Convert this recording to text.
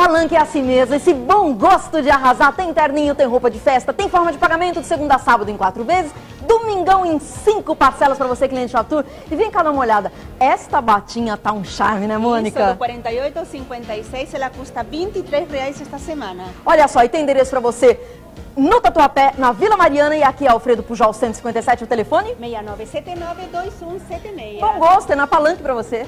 Palanque é assim mesmo, esse bom gosto de arrasar. Tem terninho, tem roupa de festa, tem forma de pagamento de segunda a sábado em quatro vezes, domingão em cinco parcelas para você, cliente Tour. E vem cá dar uma olhada. Esta batinha tá um charme, né, Mônica? Isso, do 48 ao 56, ela custa 23 reais esta semana. Olha só, e tem endereço para você no Tatuapé, na Vila Mariana e aqui é Alfredo Pujol 157, o telefone? 6979-2176. Bom gosto, é na Palanque para você.